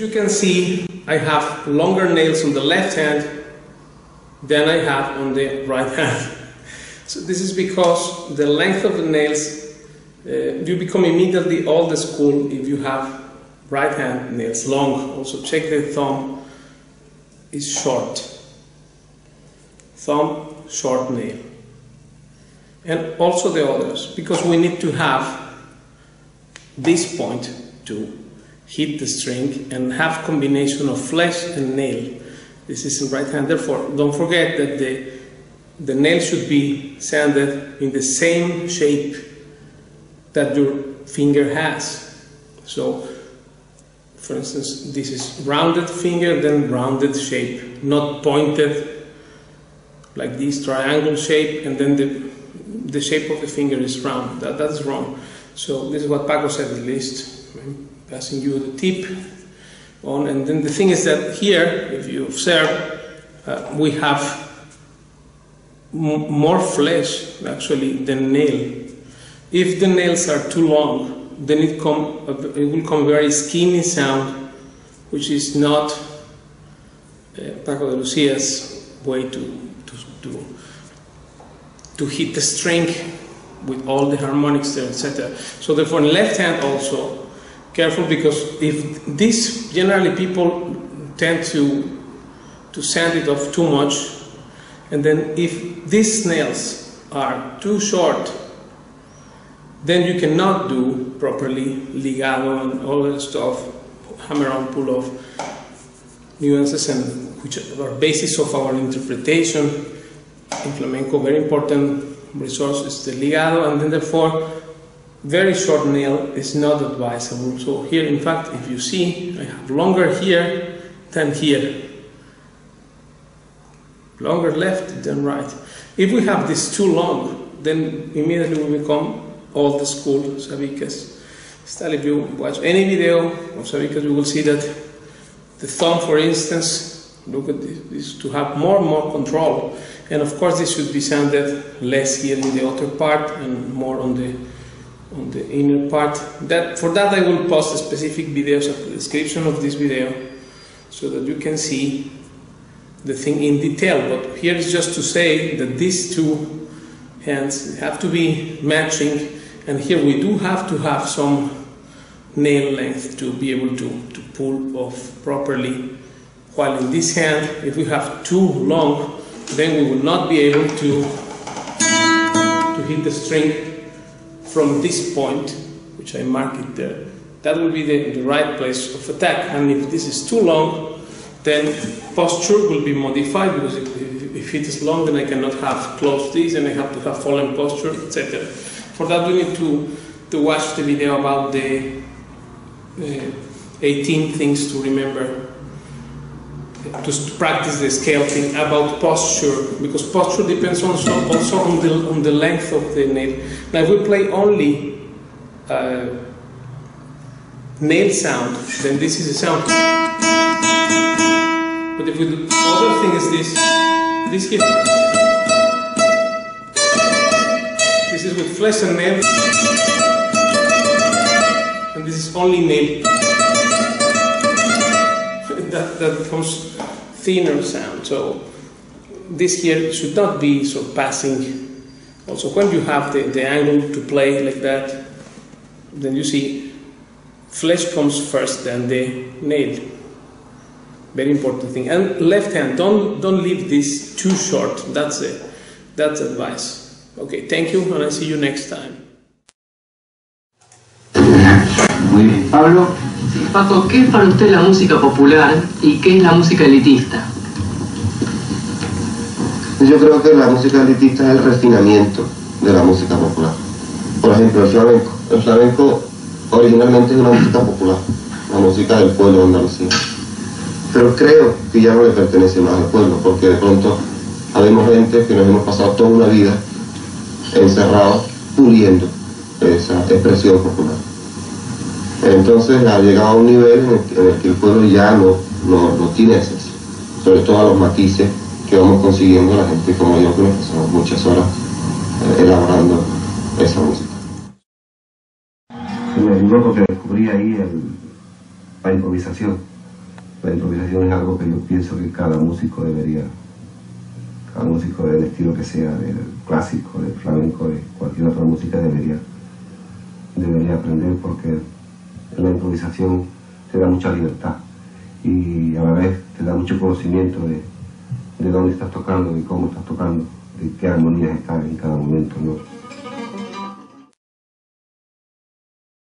As you can see, I have longer nails on the left hand than I have on the right hand. So this is because the length of the nails, uh, you become immediately old school if you have right hand nails long. Also check the thumb is short. Thumb, short nail. And also the others, because we need to have this point to hit the string and have combination of flesh and nail. This is in right hand. Therefore, don't forget that the, the nail should be sanded in the same shape that your finger has. So, for instance, this is rounded finger, then rounded shape, not pointed like this triangle shape, and then the, the shape of the finger is round. That, that's wrong. So this is what Paco said at least. Passing you the tip on. And then the thing is that here, if you observe, uh, we have more flesh actually than nail. If the nails are too long, then it, come, it will come very skinny sound, which is not uh, Paco de Lucia's way to, to, to, to hit the string with all the harmonics there, etc. So therefore, in left hand also, careful because if this generally people tend to to sand it off too much and then if these nails are too short then you cannot do properly ligado and all that stuff hammer on pull off nuances and which are basis of our interpretation. In flamenco very important resource is the ligado and then therefore very short nail is not advisable. So here, in fact, if you see, I have longer here than here. Longer left than right. If we have this too long, then immediately we become old school sabicas. Still, if you watch any video of sabicas, you will see that the thumb, for instance, look at this, this to have more and more control. And of course, this should be sanded less here in the outer part and more on the on the inner part. That For that I will post specific videos at the description of this video so that you can see the thing in detail. But here is just to say that these two hands have to be matching and here we do have to have some nail length to be able to, to pull off properly. While in this hand, if we have too long, then we will not be able to, to hit the string from this point, which I mark it there, that will be the, the right place of attack. And if this is too long, then posture will be modified because if, if it is long, then I cannot have closed this and I have to have fallen posture, etc. For that, we need to, to watch the video about the uh, 18 things to remember to practice the scale thing about posture because posture depends also, also on the on the length of the nail. Now, if we play only uh, nail sound, then this is a sound. But if we do other thing is this, this here. This is with flesh and nail, and this is only nail that, that thinner sound. So this here should not be surpassing. Also, when you have the, the angle to play like that, then you see flesh comes first, then the nail. Very important thing. And left hand, don't don't leave this too short. That's it. That's advice. Okay, thank you, and I see you next time. Muy bien, Pablo. Paco, ¿qué es para usted la música popular y qué es la música elitista? Yo creo que la música elitista es el refinamiento de la música popular. Por ejemplo, el flamenco. El flamenco originalmente es una música popular, la música del pueblo de Andalucía. Pero creo que ya no le pertenece más al pueblo, porque de pronto habemos gente que nos hemos pasado toda una vida encerrados puliendo esa expresión popular. Entonces ha llegado a un nivel en el, que el pueblo ya no, no, tiene acceso, sobre todo a los matices que vamos consiguiendo la gente como yo que nos muchas horas eh, elaborando esa música. Me ayudó porque descubrí ahí la improvisación La improvisación es algo que yo pienso que cada músico debería, cada músico del estilo que sea, del clásico, del flamenco, de cualquier otra música debería, debería aprender porque la improvisación te da mucha libertad y a la vez te da mucho conocimiento de, de dónde estás tocando, de cómo estás tocando, de qué armonías están en cada momento. ¿no?